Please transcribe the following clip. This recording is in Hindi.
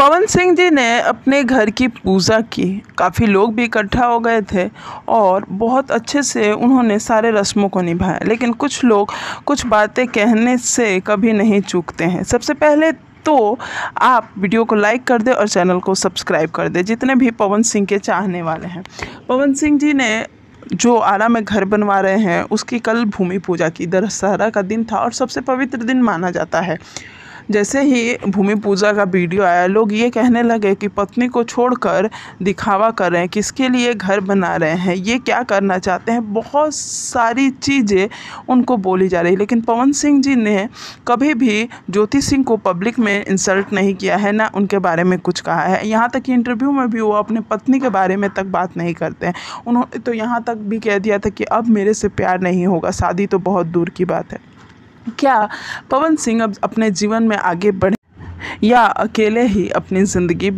पवन सिंह जी ने अपने घर की पूजा की। काफ़ी लोग भी इकट्ठा हो गए थे और बहुत अच्छे से उन्होंने सारे रस्मों को निभाया। लेकिन कुछ लोग कुछ बातें कहने से कभी नहीं चूकते हैं। सबसे पहले तो आप वीडियो को लाइक कर दें और चैनल को सब्सक्राइब कर दें, जितने भी पवन सिंह के चाहने वाले हैं। पवन सिंह जी ने जो आरा में घर बनवा रहे हैं, उसकी कल भूमि पूजा की। दशहरा का दिन था और सबसे पवित्र दिन माना जाता है। जैसे ही भूमि पूजा का वीडियो आया, लोग ये कहने लगे कि पत्नी को छोड़कर दिखावा कर रहे हैं, किसके लिए घर बना रहे हैं, ये क्या करना चाहते हैं? बहुत सारी चीज़ें उनको बोली जा रही लेकिन पवन सिंह जी ने कभी भी ज्योति सिंह को पब्लिक में इंसल्ट नहीं किया है, ना उनके बारे में कुछ कहा है। यहाँ तक कि इंटरव्यू में भी वो अपने पत्नी के बारे में तक बात नहीं करते हैं। उन्होंने तो यहाँ तक भी कह दिया था कि अब मेरे से प्यार नहीं होगा, शादी तो बहुत दूर की बात है। क्या पवन सिंह अब अपने जीवन में आगे बढ़े या अकेले ही अपनी ज़िंदगी